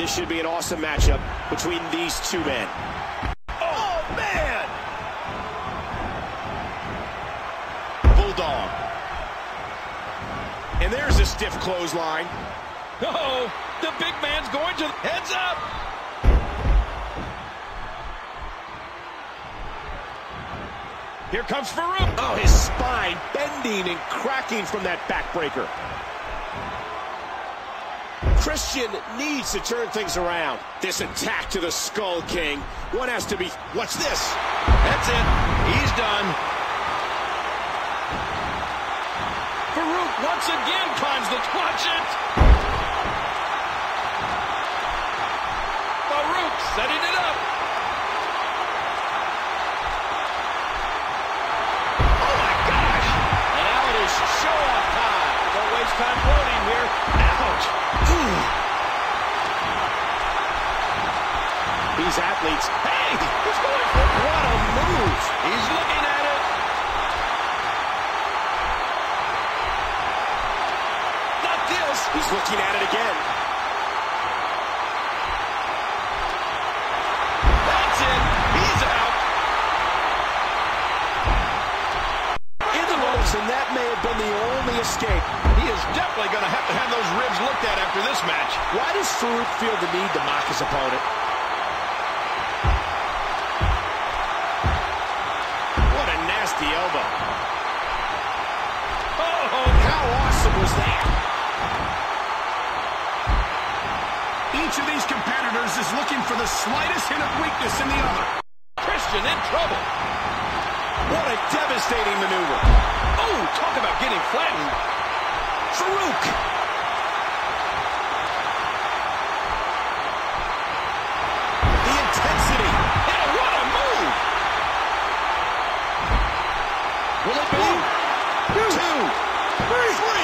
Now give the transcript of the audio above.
This should be an awesome matchup between these two men. Oh, man! Bulldog. And there's a stiff clothesline. Oh, the big man's going to... Heads up! Here comes Faarooq. Oh, his spine bending and cracking from that backbreaker. Christian needs to turn things around. This attack to the Skull King. One has to be... What's this? That's it. He's done. Faarooq once again climbs the... Watch it! Faarooq setting it up. Oh, my gosh! Now it is show-off time. Don't waste time quoting here. These athletes... Hey! He's going for it. What a move! He's looking at it. Not this. He's looking at it again. And that may have been the only escape. He is definitely going to have to have those ribs looked at after this match. Why does Faarooq feel the need to mock his opponent? What a nasty elbow. Oh, How awesome was that? Each of these competitors is looking for the slightest hint of weakness in the other. Christian in trouble. What a devastating maneuver. Oh, talk about getting flattened. Faarooq. The intensity. Yeah, what a move. Will it be? Two. Three.